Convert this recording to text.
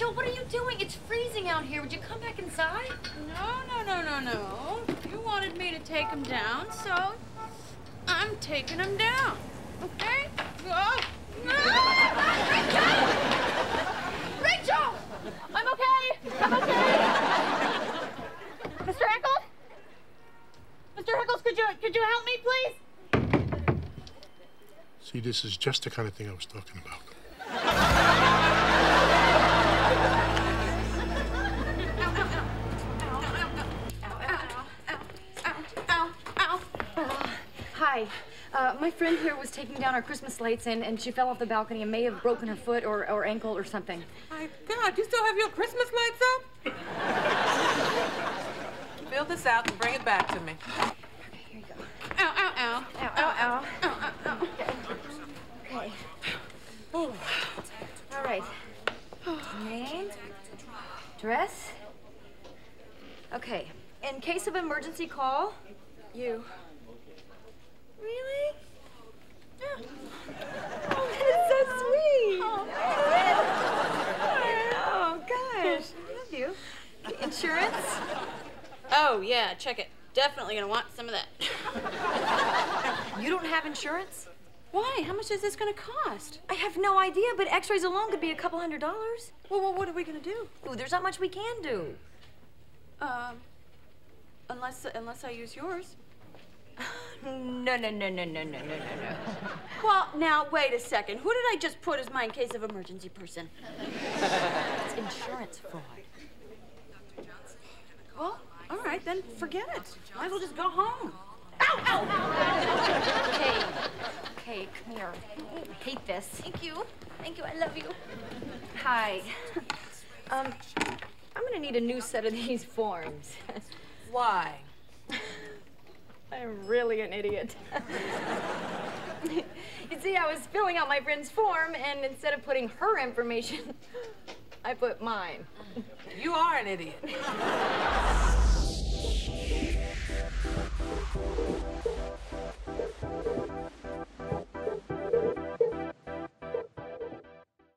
Rachel, what are you doing? It's freezing out here. Would you come back inside? No, no, no, no, no. You wanted me to take him down, so I'm taking him down. Okay? Oh. Rachel! I'm okay. I'm okay. Mr. Heckles? Mr. Heckles, could you could you help me, please? See, this is just the kind of thing I was talking about. Hi. Uh, my friend here was taking down our Christmas lights and, and she fell off the balcony and may have broken her foot or, or ankle or something. My God, you still have your Christmas lights up? Fill this out and bring it back to me. Okay, here you go. Ow, ow, ow. Ow, ow, ow. Ow, ow, ow. Okay. All right. Name. Dress. Okay. In case of emergency call, you. Really? Yeah. Oh, that is so sweet. Oh, gosh. I love you. Insurance? Oh, yeah, check it. Definitely gonna want some of that. You don't have insurance? Why? How much is this gonna cost? I have no idea, but x-rays alone could be a couple hundred dollars. Well, well what are we gonna do? Ooh, there's not much we can do. Um, unless unless I use yours. No, no, no, no, no, no, no, no, no. Well, now wait a second. Who did I just put as my in case of emergency person? It's insurance fraud. Right, then forget it. Might as well just go home. Ow, ow! Okay, okay, come here. I hate this. Thank you. Thank you. I love you. Hi. Um, I'm gonna need a new set of these forms. Why? I'm really an idiot. you see, I was filling out my friend's form, and instead of putting her information, I put mine. You are an idiot.